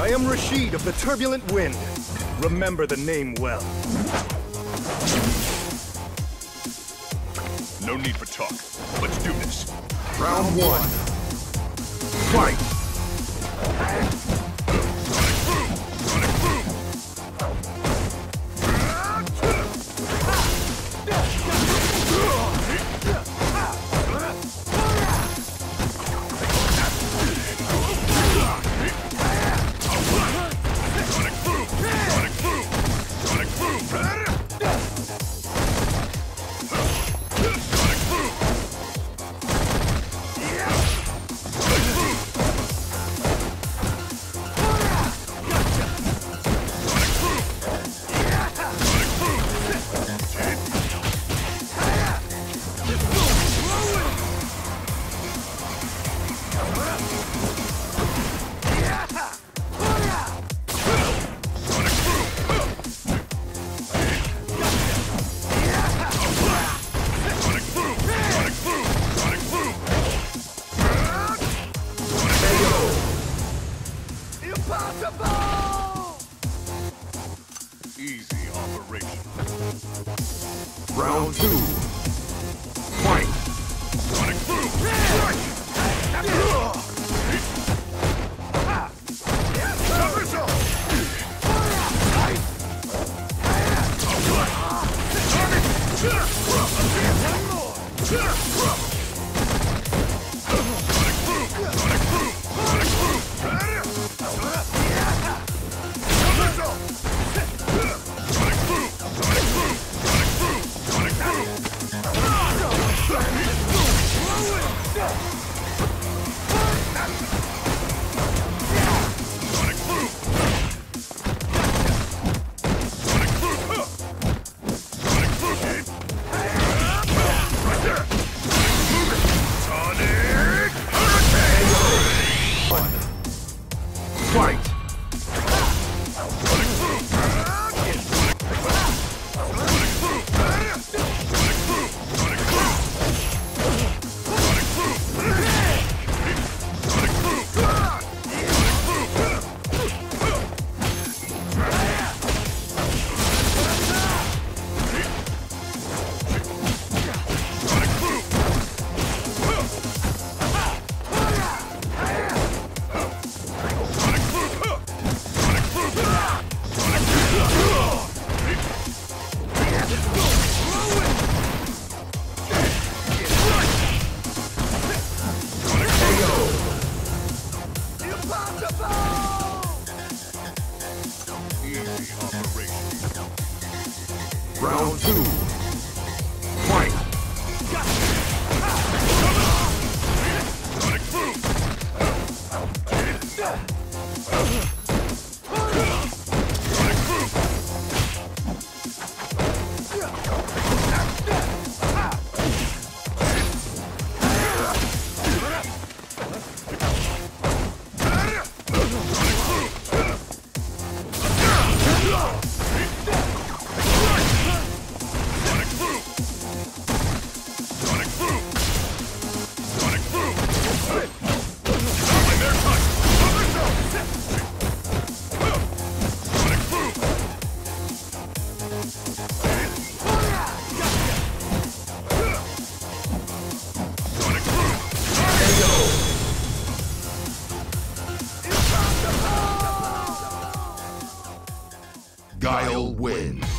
I am Rashid of the Turbulent Wind. Remember the name well. No need for talk. Let's do this. Round one. Fight! Easy operation. Round two. Fight! Sonic boom! Fight! Round two. Guile wins.